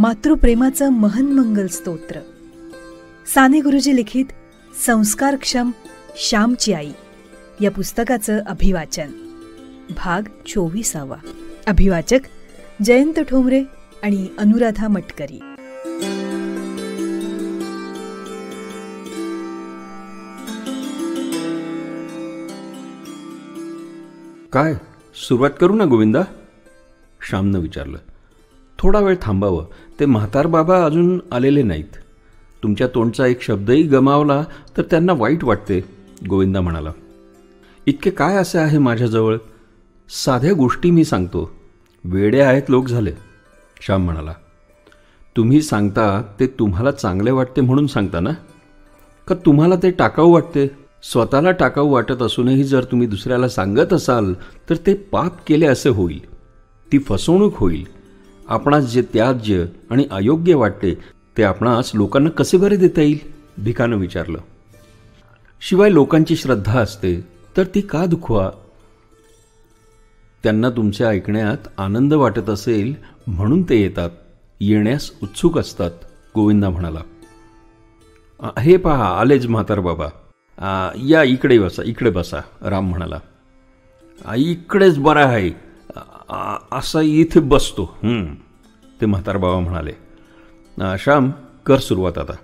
मातृप्रेमाचं महनमंगल स्तोत्र. साने गुरुजी लिखित संस्कारक्षम श्यामची आई या पुस्तकाचं अभिवाचन. भाग चोवीसावा. अभिवाचक जयंत ठोंबरे आणि अनुराधा मटकरी. काय? सुरुवात करू ना गोविंदा? श्यामनं विचारलं. थोडा वेळ थांबावं. ते म्हातार बाबा अजून आलेले नाहीत. तुमच्या तोंडचा एक शब्दही गमावला तर त्यांना वाईट वाटते गोविंदा म्हणाला. इतके काय असे आहे माझ्याजवळ? साध्या गोष्टी मी सांगतो. वेडे आहेत लोक झाले श्याम म्हणाला. तुम्ही सांगता ते तुम्हाला चांगले वाटते म्हणून सांगता ना? का तुम्हाला ते टाकाऊ वाटते? स्वतःला टाकाऊ वाटत असूनही जर तुम्ही दुसऱ्याला सांगत असाल तर ते पाप केले असे होईल. ती फसवणूक होईल. आपणास जे त्याज्य आणि अयोग्य वाटते ते आपणास लोकांना कसे बरे देता येईल? भिकानं विचारलं. शिवाय लोकांची श्रद्धा असते तर ती का दुखवा? त्यांना तुमच्या ऐकण्यात आनंद वाटत असेल म्हणून ते येतात येण्यास उत्सुक असतात गोविंदा म्हणाला. हे पहा आलेच म्हातार बाबा. या इकडे बसा इकडे बसा राम म्हणाला. इकडेच बरा आहे. असा इथे बसतो. ते म्हातार बाबा म्हणाले श्याम कर सुरुवात आता.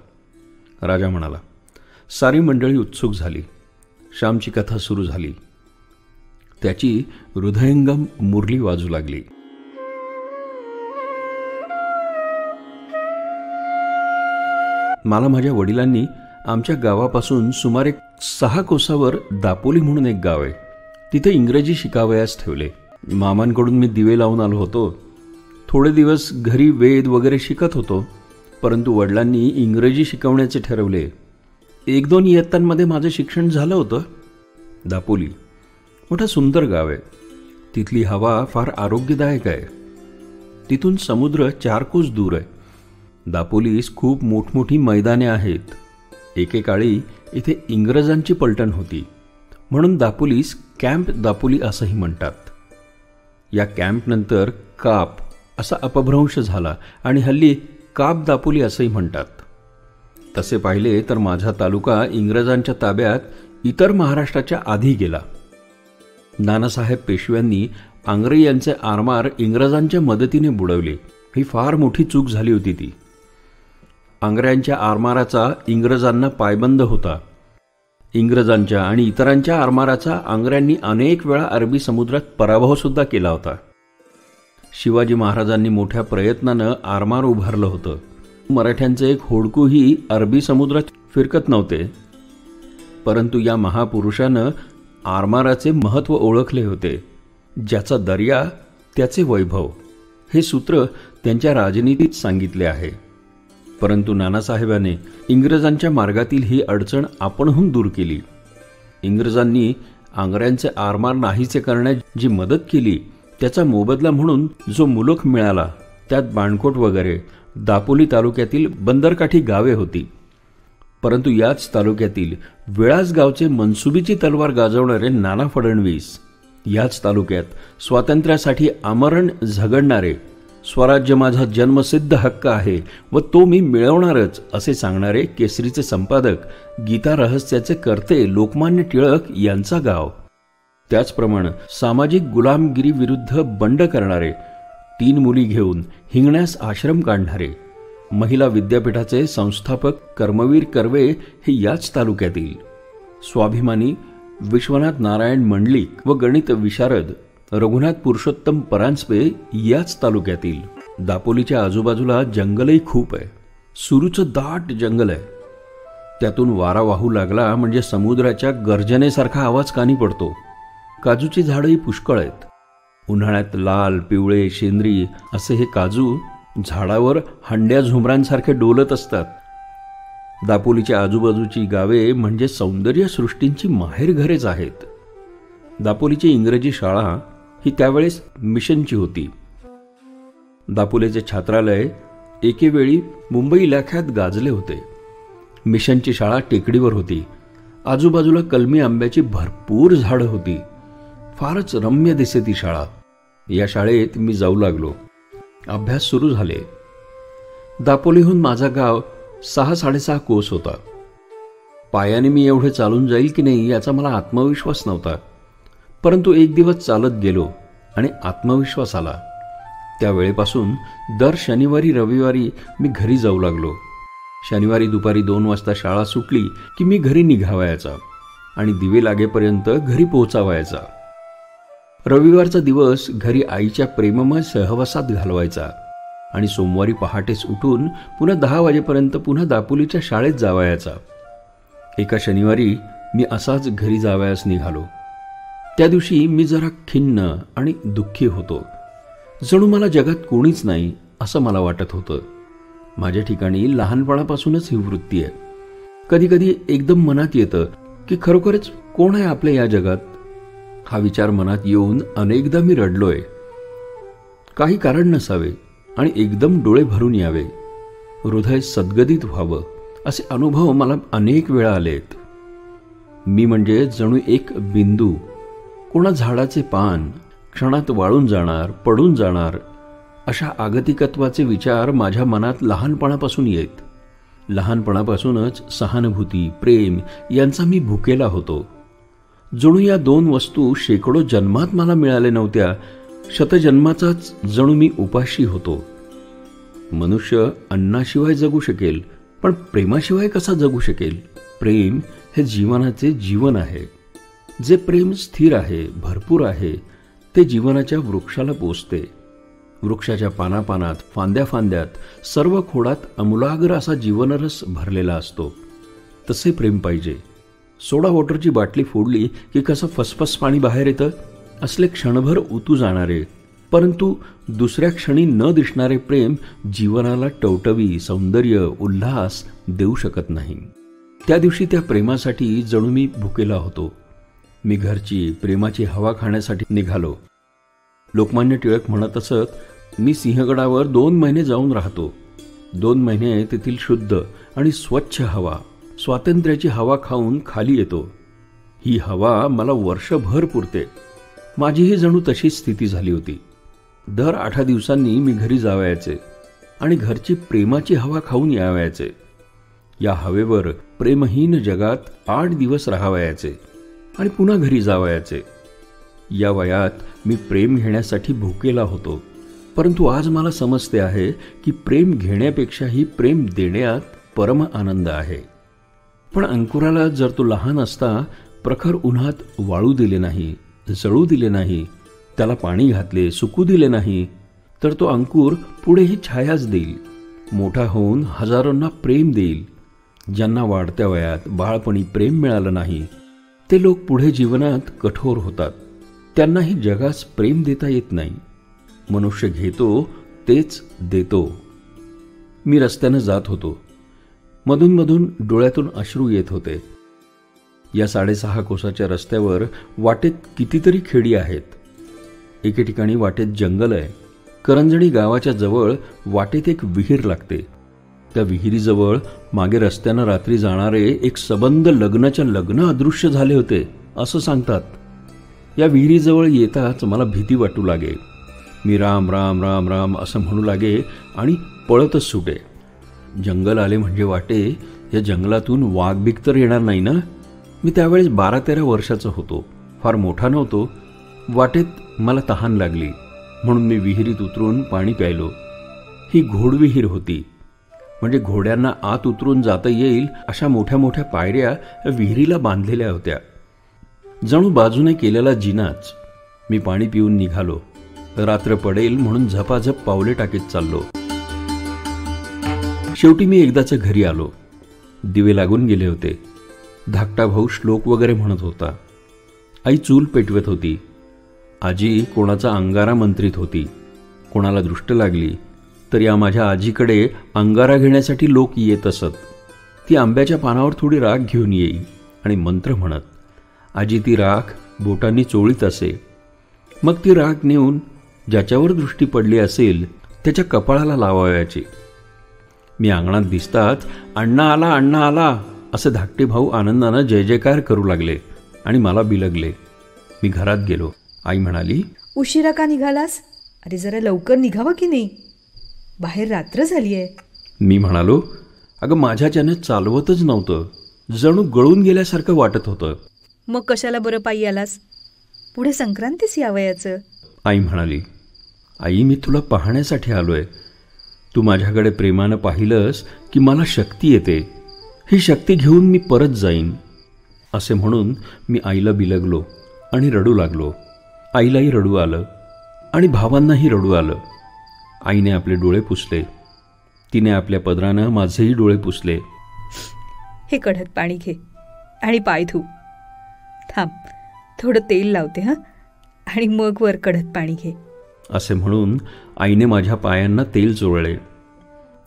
राजा म्हणाला सारी मंडळी उत्सुक झाली. श्यामची कथा सुरू झाली. त्याची हृदयंगम मुरली वाजू लागली. मला माझ्या वडिलांनी आमच्या गावापासून सुमारे सहा कोसावर दापोली म्हणून एक गाव आहे. तिथे इंग्रजी शिकावयास ठेवले. मामांकडून मी दिवे लावून आलो होतो. थोडे दिवस घरी वेद वगैरे शिकत होतो परंतु वडिलांनी इंग्रजी शिकवण्याचे ठरवले. एक दोन इयत्तांमध्ये माझं शिक्षण झालं होतं. दापोली मोठं सुंदर गाव आहे. तिथली हवा फार आरोग्यदायक आहे. तिथून समुद्र चार कोस दूर आहे. दापोलीस खूप मोठमोठी मैदाने आहेत. एकेकाळी इथे इंग्रजांची पलटण होती. म्हणून दापोलीस कॅम्प दापोली असंही म्हणतात. या कॅम्पनंतर काप असा अपभ्रंश झाला आणि हल्ली काप दापोली असंही म्हणतात. तसे पाहिले तर माझा तालुका इंग्रजांच्या ताब्यात इतर महाराष्ट्राच्या आधी गेला. नानासाहेब पेशव्यांनी आंग्रे यांचे आरमार इंग्रजांच्या मदतीने बुडवले. ही फार मोठी चूक झाली होती ती. आंग्र्यांच्या आरमाराचा इंग्रजांना पायबंद होता. इंग्रजांच्या आणि इतरांच्या आरमाराचा आंग्र्यांनी अनेक वेळा अरबी समुद्रात पराभवसुद्धा केला होता. शिवाजी महाराजांनी मोठ्या प्रयत्नानं आरमार उभारलं होतं. मराठ्यांचे एक होडकूही अरबी समुद्रात फिरकत नव्हते. परंतु या महापुरुषानं आरमाराचे महत्त्व ओळखले होते. ज्याचा दर्या त्याचे वैभव हे सूत्र त्यांच्या राजनीतीत सांगितले आहे. परंतु नानासाहेबाने इंग्रजांच्या मार्गातील ही अडचण आपणहून दूर केली. इंग्रजांनी आंग्र्यांचे आरमार नाहीचे करण्यात जी मदत केली त्याचा मोबदला म्हणून जो मुलख मिळाला त्यात बाणकोट वगैरे दापोली तालुक्यातील बंदरकाठी गावे होती. परंतु याच तालुक्यातील वेळाच गावचे मनसुबीची तलवार गाजवणारे नाना फडणवीस याच तालुक्यात स्वातंत्र्यासाठी आमरण झगडणारे स्वराज्य माझा जन्मसिद्ध हक्क आहे व तो मी मिळवणारच असे सांगणारे केसरीचे संपादक गीता रहस्याचे कर्ते लोकमान्य टिळक यांचा गाव. त्याचप्रमाणे सामाजिक गुलामगिरी विरुद्ध बंड करणारे तीन मुली घेऊन हिंगण्यास आश्रम काढणारे महिला विद्यापीठाचे संस्थापक कर्मवीर कर्वे हे याच तालुक्यातील. स्वाभिमानी विश्वनाथ नारायण मंडलिक व गणित विशारद रघुनाथ पुरुषोत्तम परांजपे याच तालुक्यातील. दापोलीच्या आजूबाजूला जंगलही खूप आहे. सुरूचं दाट जंगल आहे. त्यातून वारा वाहू लागला म्हणजे समुद्राच्या गर्जनेसारखा आवाज कानी पडतो. काजूची झाडंही पुष्कळ आहेत. उन्हाळ्यात लाल पिवळे शेंद्री असे हे काजू झाडावर हंड्या झुमरांसारखे डोलत असतात. दापोलीच्या आजूबाजूची गावे म्हणजे सौंदर्य सृष्टींची माहेरघरेच आहेत. दापोलीची इंग्रजी शाळा ही त्यावेळेस मिशनची होती. दापोलेचे छात्रालय एकेवेळी मुंबई इलाख्यात गाजले होते. मिशनची शाळा टेकडीवर होती. आजूबाजूला कलमी आंब्याची भरपूर झाडं होती. फारच रम्य दिसे ती शाळा. या शाळेत मी जाऊ लागलो. अभ्यास सुरू झाले. दापोलीहून माझा गाव सहा साडेसहा कोस होता. पायाने मी एवढे चालून जाईल की नाही याचा मला आत्मविश्वास नव्हता. परंतु एक दिवस चालत गेलो आणि आत्मविश्वास आला. त्यावेळेपासून दर शनिवारी रविवारी मी घरी जाऊ लागलो. शनिवारी दुपारी दोन वाजता शाळा सुटली की मी घरी निघावायचा आणि दिवे लागेपर्यंत घरी पोहोचावायचा. रविवारचा दिवस घरी आईच्या प्रेममय सहवासात घालवायचा आणि सोमवारी पहाटेच उठून पुन्हा दहा वाजेपर्यंत पुन्हा दापोलीच्या शाळेत जावायचा. एका शनिवारी मी असाच घरी जावयास निघालो. त्या दिवशी मी जरा खिन्न आणि दुःखी होतो. जणू मला जगात कोणीच नाही असं मला वाटत होतं. माझ्या ठिकाणी लहानपणापासूनच ही वृत्ती आहे. कधी कधी एकदम मनात येतं की खरोखरच कोण आहे आपल्या या जगात? हा विचार मनात येऊन अनेकदा मी रडलोय. काही कारण नसावे आणि एकदम डोळे भरून यावे. हृदय सद्गदित व्हावं असे अनुभव मला अनेक वेळा आलेत. मी म्हणजे जणू एक बिंदू कोणा झाडाचे पान क्षणात वाळून जाणार पडून जाणार अशा आगतिकत्वाचे विचार माझ्या मनात लहानपणापासून येत. लहानपणापासूनच सहानुभूती प्रेम यांचा मी भुकेला होतो. जणू या दोन वस्तू शेकडो जन्मात मला मिळाल्या नव्हत्या शतजन्माचाच जणू मी उपाशी होतो. मनुष्य अन्नाशिवाय जगू शकेल पण प्रेमाशिवाय कसा जगू शकेल? प्रेम हे जीवनाचे जीवन आहे. जे प्रेम स्थिर आहे भरपूर आहे ते जीवनाच्या वृक्षाला पोचते वृक्षाच्या पानापानात फांद्या फांद्यात सर्व खोडात अमूलाग्र असा जीवनरस भरलेला असतो. तसे प्रेम पाहिजे. सोडा वॉटरची बाटली फोडली की कसं फसफस पाणी बाहेर येतं? असले क्षणभर उतू जाणारे परंतु दुसऱ्या क्षणी न दिसणारे प्रेम जीवनाला टवटवी सौंदर्य उल्हास देऊ शकत नाही. त्या दिवशी त्या प्रेमासाठी जणू मी भुकेला होतो. मी घरची प्रेमाची हवा खाण्यासाठी निघालो. लोकमान्य टिळक म्हणत असत मी सिंहगडावर दोन महिने जाऊन राहतो. दोन महिने तेथील शुद्ध आणि स्वच्छ हवा स्वातंत्र्याची हवा खाऊन खाली येतो. ही हवा मला वर्षभर पुरते. माझीही जणू तशीच स्थिती झाली होती. दर आठा दिवसांनी मी घरी जावयाचे आणि घरची प्रेमाची हवा खाऊन यावयाचे. या हवेवर प्रेमहीन जगात आठ दिवस राहावयाचे. आणि पुन्हा घरी जावयाचे. या वयात मी प्रेम घेण्यासाठी भुकेला होतो. परंतु आज मला समजते आहे की प्रेम घेण्यापेक्षाही प्रेम देण्यात परम आनंद आहे. पण अंकुराला जर तो लहान असता प्रखर उन्हात वाळू दिले नाही जळू दिले नाही त्याला पाणी घातले सुकू दिले नाही तर तो अंकुर पुढेही छायाच देईल. मोठा होऊन हजारोंना प्रेम देईल. ज्यांना वाढत्या वयात बाळपणी प्रेम मिळालं नाही ते लोक पुढे जीवनात कठोर होतात. त्यांनाही जगास प्रेम देता येत नाही. मनुष्य घेतो तेच देतो. मी रस्त्यानं जात होतो. मधूनमधून डोळ्यातून अश्रू येत होते. या साडेसहा कोसाच्या रस्त्यावर वाटेत कितीतरी खेडी आहेत. एके ठिकाणी वाटेत जंगल आहे. करंजणी गावाच्या जवळ वाटेत एक विहीर लागते. त्या विहिरीजवळ मागे रस्त्यानं रात्री जाणारे एक सबंध लग्नाच्या लग्न अदृश्य झाले होते असं सांगतात. या विहिरीजवळ येताच मला भीती वाटू लागे. मी राम राम राम राम असं म्हणू लागे आणि पळतच सुटे. जंगल आले म्हणजे वाटे या जंगलातून वाघ बिग तर येणार नाही ना? मी त्यावेळेस बारा तेरा वर्षाचा होतो. फार मोठा नव्हतो. वाटेत मला तहान लागली. म्हणून मी विहिरीत उतरून पाणी प्यायलो. ही घोडविहीर होती. म्हणजे घोड्यांना आत उतरून जाता येईल अशा मोठ्या मोठ्या पायऱ्या विहिरीला बांधलेल्या होत्या. जणू बाजूने केलेला जिनाच. मी पाणी पिऊन निघालो. रात्र पडेल म्हणून झपाझप पावले टाकीत चाललो. शेवटी मी एकदाच घरी आलो. दिवे लागून गेले होते. धाकटा भाऊ श्लोक वगैरे म्हणत होता. आई चूल पेटवत होती. आजी कोणाचा अंगारा मंत्रित होती. कोणाला दृष्ट लागली. तर या माझ्या आजीकडे अंगारा घेण्यासाठी लोक येत असत. ती आंब्याच्या पानावर थोडी राख घेऊन येई आणि मंत्र म्हणत आजी ती राख बोटांनी चोळीत असे. मग ती राख नेऊन ज्याच्यावर दृष्टी पडली असेल त्याच्या कपाळाला लावावयाची. मी अंगणात दिसताच अण्णा आला अण्णा आला असे धाकटे भाऊ आनंदानं जय जयकार करू लागले आणि मला बिलगले. मी घरात गेलो. आई म्हणाली उशिरा का निघालास? अरे जरा लवकर निघावं की नाही? बाहेर रात्र झाली आहे मी म्हणालो अगं माझ्याच्यानं चालवतच नव्हतं जणू गळून गेल्यासारखं वाटत होतं. मग कशाला बरं पायी आलास? पुढे संक्रांतीच यावयाचं आई म्हणाली आई मी तुला पाहण्यासाठी आलोय. तू माझ्याकडे प्रेमानं पाहिलंस की मला शक्ती येते. ही शक्ती घेऊन मी परत जाईन. असे म्हणून मी आईला बिलगलो आणि रडू लागलो. आईलाही रडू आलं आणि भावांनाही रडू आलं. आईने आपले डोळे पुसले. तिने आपल्या पदरानं माझेही डोळे पुसले. हे कढत पाणी घे आणि पाय धू. थांब थोडं तेल लावते हां? आणि मग वर कढत पाणी घे. असे म्हणून आईने माझ्या पायांना तेल चोळले.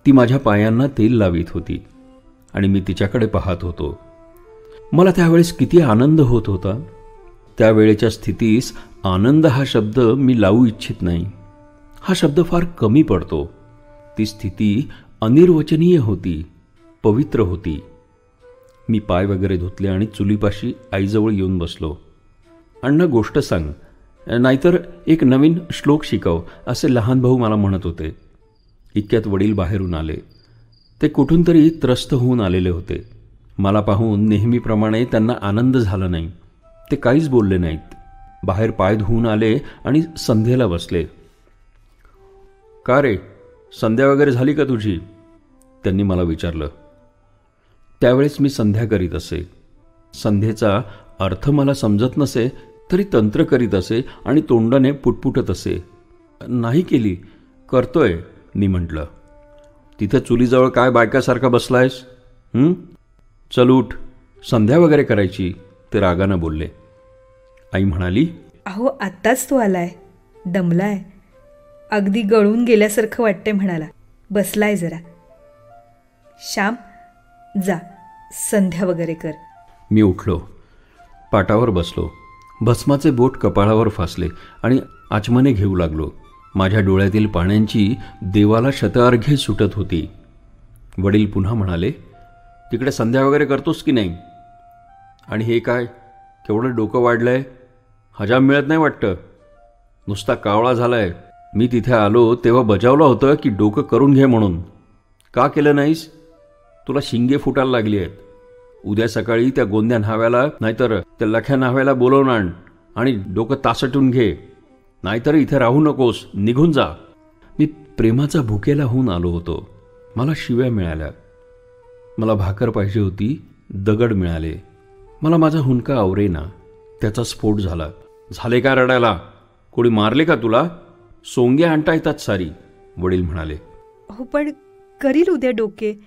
ती माझ्या पायांना तेल लावीत होती आणि मी तिच्याकडे पाहत होतो. मला त्यावेळेस किती आनंद होत होता. त्यावेळेच्या स्थितीस आनंद हा शब्द मी लावू इच्छित नाही. हा शब्द फार कमी पडतो. ती स्थिती अनिर्वचनीय होती पवित्र होती. मी पाय वगैरे धुतले आणि चुलीपाशी आईजवळ येऊन बसलो. अण्णा गोष्ट सांग नाहीतर एक नवीन श्लोक शिकव असे लहान भाऊ मला म्हणत होते. इतक्यात वडील बाहेरून आले. ते कुठून तरी त्रस्त होऊन आलेले होते. मला पाहून नेहमीप्रमाणे त्यांना आनंद झाला नाही. ते काहीच बोलले नाहीत. बाहेर पाय धुवून आले आणि संध्येला बसले. का रे? संध्या वगैरे झाली का तुझी? त्यांनी मला विचारलं. त्यावेळेस मी संध्या करीत असे. संध्येचा अर्थ मला समजत नसे तरी तंत्र करीत असे आणि तोंडाने पुटपुटत असे. नाही केली करतोय मी म्हटलं. तिथे चुलीजवळ काय बायकासारखा बसलायस? चल उठ संध्या वगैरे करायची ते रागानं बोलले. आई म्हणाली अहो आत्ताच तो आलाय. दमलाय. अगदी गळून गेल्यासारखं वाटतंय म्हणाला. बसलाय जरा. श्याम जा संध्या वगैरे कर. मी उठलो. पाटावर बसलो. भस्माचे बोट कपाळावर फासले आणि आचमने घेऊ लागलो. माझ्या डोळ्यातील पाण्यांची देवाला शतअर्घे सुटत होती. वडील पुन्हा म्हणाले तिकडे संध्या वगैरे करतोस की नाही? आणि हे काय? केवढं डोकं वाढलंय? हजाम मिळत नाही वाटतं. नुसता कावळा झाला आहे मी तिथे आलो तेव्हा बजावलं होतं की डोकं करून घे म्हणून. का केलं नाहीस? तुला शिंगे फुटायला लागली आहेत. उद्या सकाळी त्या गोंद्या न्हाव्याला नाहीतर त्या लख्या न्हाव्याला बोलवून आण आणि डोकं तासटून घे. नाहीतर इथे राहू नकोस निघून जा. मी प्रेमाचा भुकेला होऊन आलो होतो. मला शिव्या मिळाल्या. मला भाकर पाहिजे होती दगड मिळाले. मला माझा हुंका आवरेना. त्याचा स्फोट झाला. झाले का रडायला? कोणी मारले का तुला? सोंगे आणता येतात सारी वडील म्हणाले. हो पण करील उद्या डोके.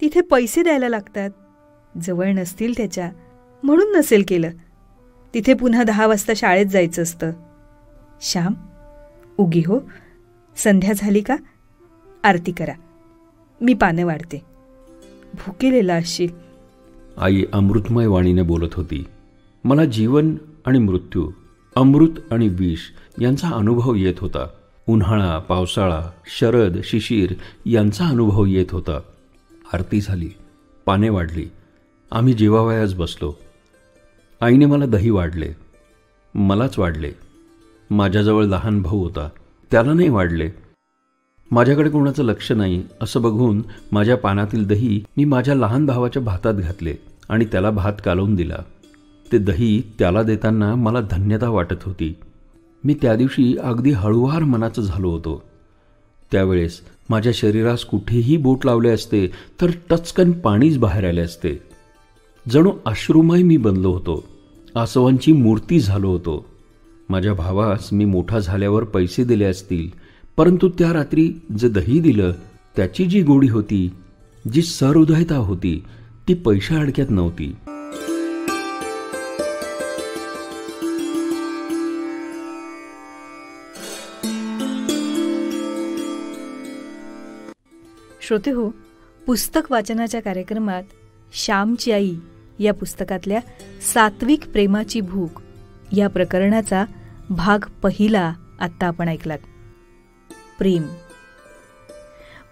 तिथे पैसे द्यायला लागतात. जवळ नसतील त्याच्या. म्हणून नसेल केलं. तिथे पुन्हा दहा वाजता शाळेत जायचं असतं. श्याम उगी हो. संध्या झाली का? आरती करा. मी पानं वाढते. भुकेलेला असशील आई अमृतमय वाणीने बोलत होती. मला जीवन आणि मृत्यू अमृत आणि विष यांचा अनुभव येत होता. उन्हाळा पावसाळा शरद शिशिर यांचा अनुभव येत होता. आरती झाली पाने वाढली. आम्ही जेवावयास बसलो. आईने मला दही वाढले. मलाच वाढले. माझ्याजवळ लहान भाऊ होता. त्याला नाही वाढले. माझ्याकडे कोणाचं लक्ष नाही असं बघून माझ्या पानातील दही मी माझ्या लहान भावाच्या भातात घातले आणि त्याला भात कालवून दिला. ते दही त्याला देताना मला धन्यता वाटत होती. मी त्या दिवशी अगदी हळुवार मनाचं झालो होतो. त्यावेळेस माझ्या शरीरास कुठेही बोट लावले असते तर टचकन पाणीच बाहेर आले असते. जणू अश्रुमय मी बनलो होतो. आसवांची मूर्ती झालो होतो. माझ्या भावास मी मोठा झाल्यावर पैसे दिले असतील परंतु त्या रात्री जे दही दिलं त्याची जी गोडी होती जी सहृदयता होती ती पैशा अडक्यात नव्हती. श्रोते हो पुस्तक वाचनाच्या कार्यक्रमात श्यामची आई या पुस्तकातल्या सात्विक प्रेमाची भूक या प्रकरणाचा भाग पहिला आत्ता आपण ऐकलात. प्रेम.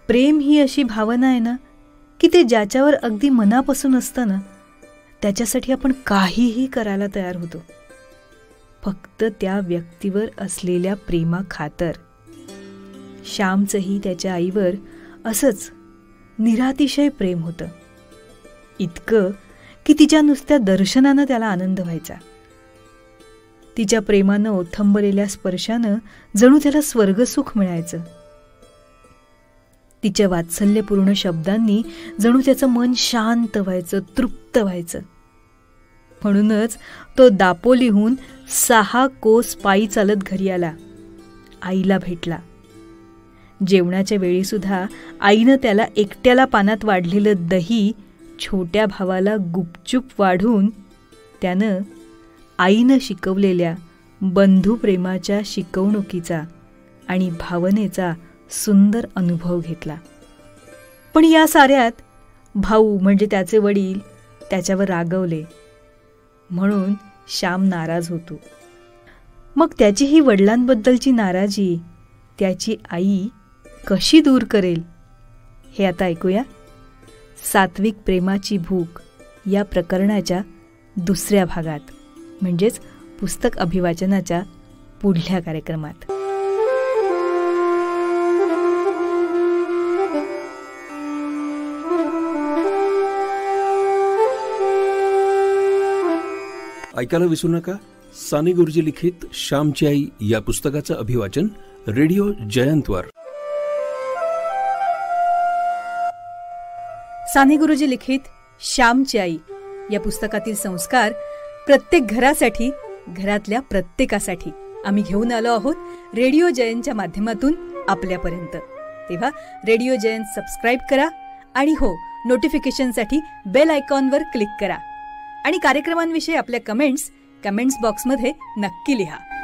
प्रेम ही अशी भावना आहे ना की ते ज्याच्यावर अगदी मनापासून असतं ना त्याच्यासाठी आपण काहीही करायला तयार होतो. फक्त त्या व्यक्तीवर असलेल्या प्रेमा खातर श्यामचंही त्याच्या आईवर असंच निरातिशय प्रेम होतं. इतकं की तिच्या नुसत्या दर्शनानं त्याला आनंद व्हायचा. तिच्या प्रेमानं ओथंबलेल्या स्पर्शानं जणू त्याला स्वर्गसुख मिळायचं. तिच्या वात्सल्यपूर्ण शब्दांनी जणू त्याचं मन शांत व्हायचं तृप्त व्हायचं. म्हणूनच तो दापोलीहून सहा कोस पायी चालत घरी आला. आईला भेटला. जेवणाच्या वेळीसुद्धा आईनं त्याला एकट्याला पानात वाढलेलं दही छोट्या भावाला गुपचूप वाढून त्यानं आईनं शिकवलेल्या बंधुप्रेमाच्या शिकवणुकीचा आणि भावनेचा सुंदर अनुभव घेतला. पण या साऱ्यात भाऊ म्हणजे त्याचे वडील त्याच्यावर रागवले. म्हणून श्याम नाराज होतो. मग त्याची ही वडिलांबद्दलची नाराजी त्याची आई कशी दूर करेल? हे आता ऐकूया. सात्विक प्रेमाची भूक या प्रकरणाच्या दुसऱ्या भागात म्हणजेच पुस्तक अभिवाचनाच्या पुढल्या कार्यक्रमात. ऐकायला विसरू नका. साने गुरुजी लिखित श्यामची आई या पुस्तकाचं अभिवाचन रेडिओ जयंतवर. साने गुरुजी लिखित श्यामची आई या पुस्तकातील संस्कार प्रत्येक घरासाठी घरातल्या प्रत्येकासाठी. आम्ही घेऊन आलो आहोत रेडिओ जयंतच्या माध्यमातून आपल्यापर्यंत. तेव्हा रेडिओ जयंत सबस्क्राईब करा आणि हो नोटिफिकेशनसाठी बेल आयकॉनवर क्लिक करा. आणि कार्यक्रमांविषयी आपल्या कमेंट्स कमेंट्स बॉक्समध्ये नक्की लिहा.